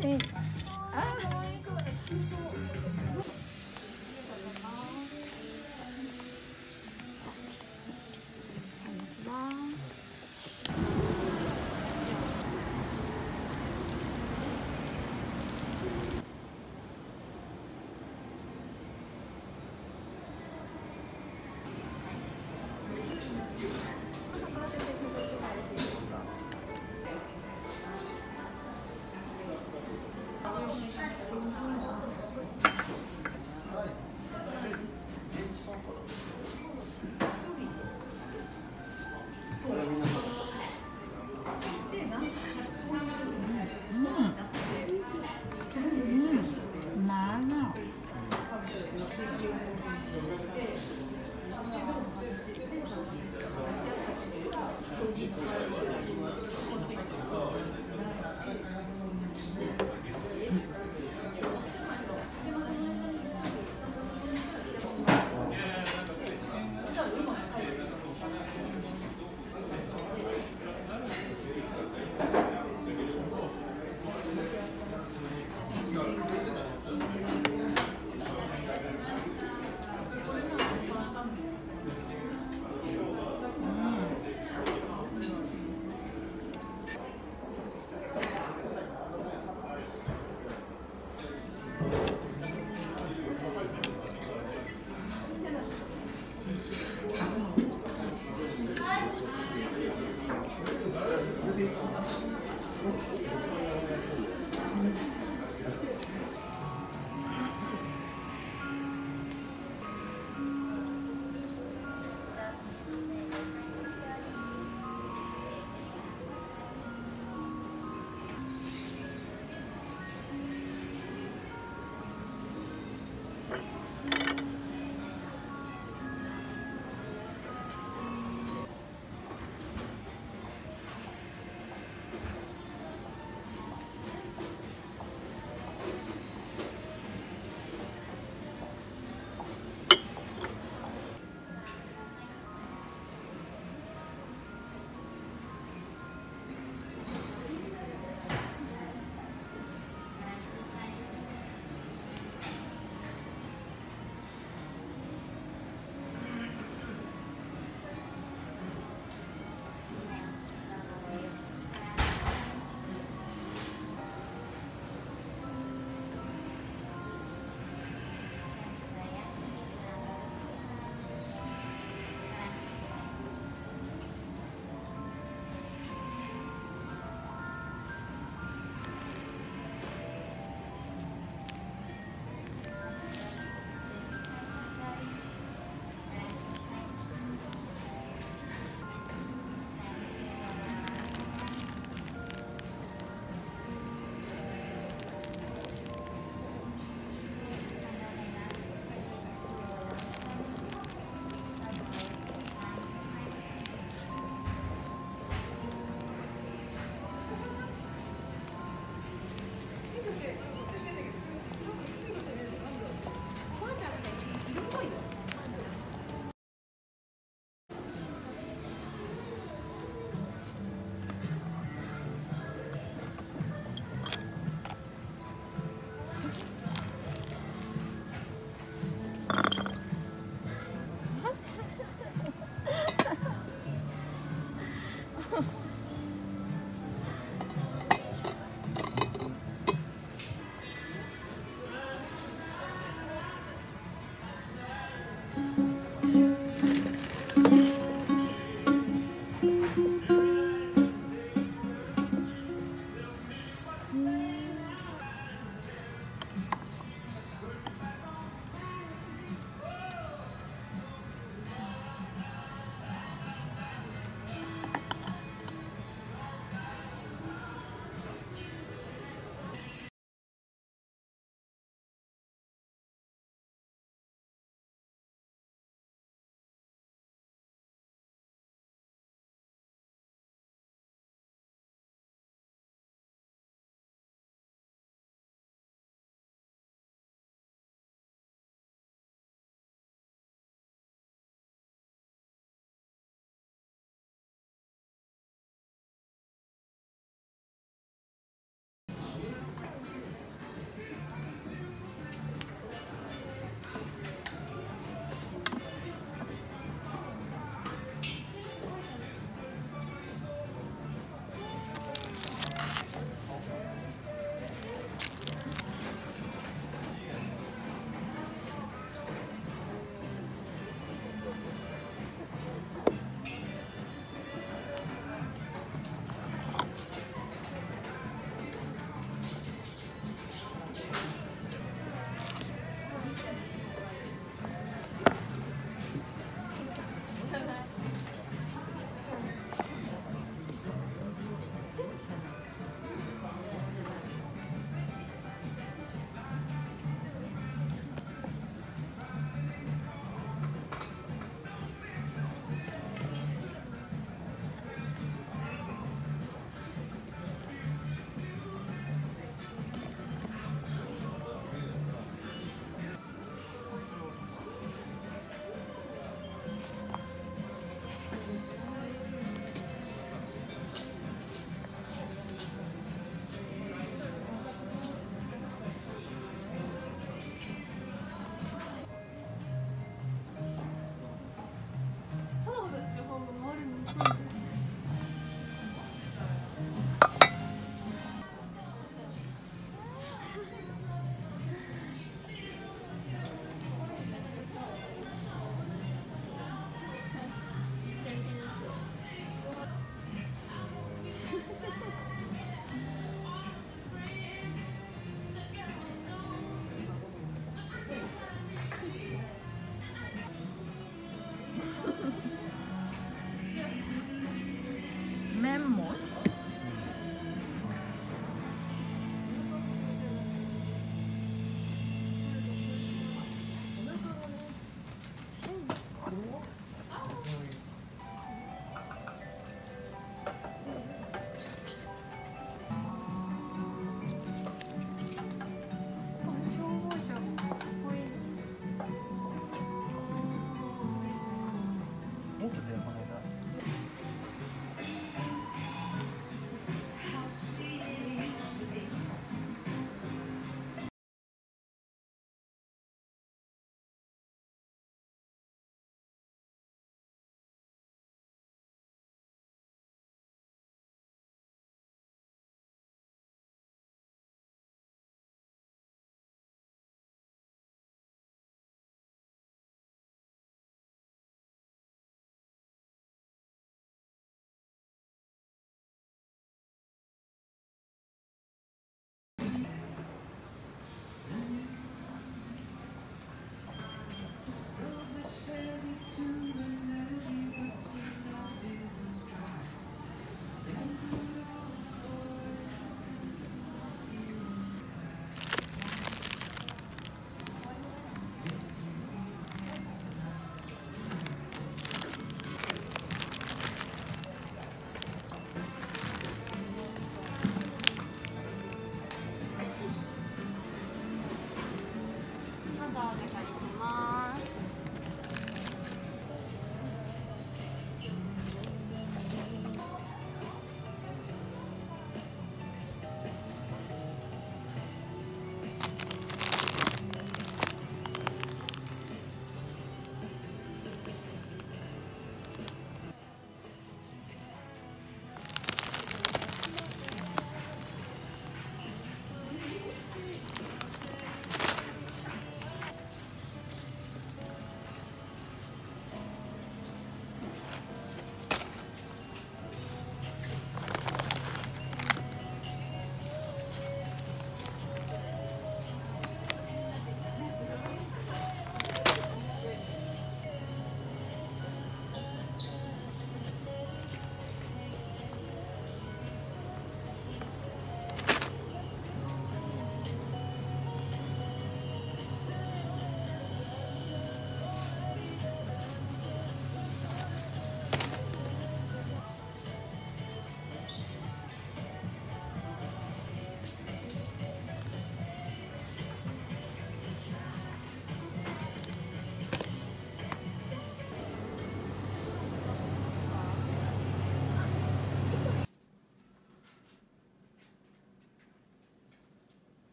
去